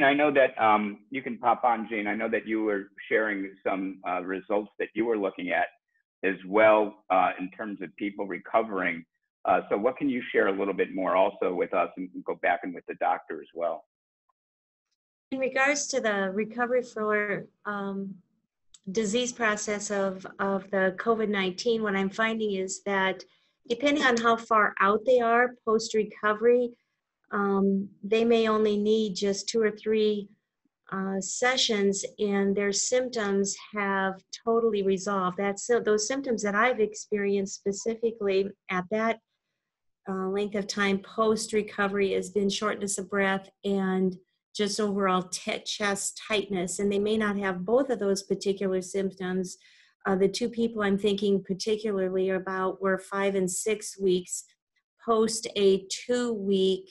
Jean, I know that um, you can pop on, Jean. I know that you were sharing some uh, results that you were looking at as well uh, in terms of people recovering. Uh, so, what can you share a little bit more also with us and go back and with the doctor as well? In regards to the recovery for um, disease process of, of the COVID 19, what I'm finding is that depending on how far out they are post recovery, um, they may only need just two or three uh, sessions and their symptoms have totally resolved. That's so those symptoms that I've experienced specifically at that uh, length of time post recovery has been shortness of breath and just overall t- chest tightness. And they may not have both of those particular symptoms. Uh, the two people I'm thinking particularly about were five and six weeks post a two week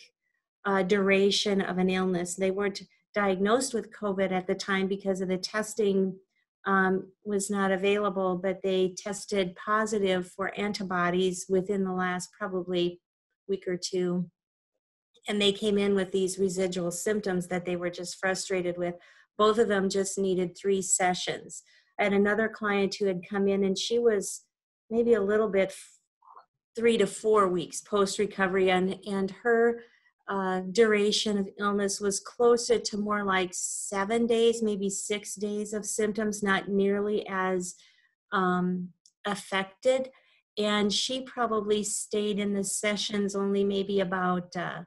uh, duration of an illness. They weren't diagnosed with COVID at the time because of the testing um, was not available, but they tested positive for antibodies within the last probably week or two. And they came in with these residual symptoms that they were just frustrated with. Both of them just needed three sessions. I had another client who had come in and she was maybe a little bit three to four weeks post recovery, and, and her uh, duration of illness was closer to more like seven days, maybe six days of symptoms, not nearly as um, affected. And she probably stayed in the sessions only maybe about, uh,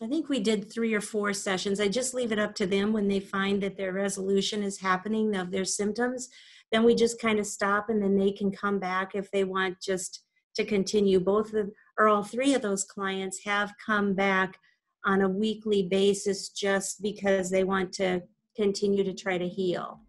I think we did three or four sessions. I just leave it up to them when they find that their resolution is happening of their symptoms. Then we just kind of stop and then they can come back if they want just to continue. Both of or all three of those clients have come back on a weekly basis just because they want to continue to try to heal.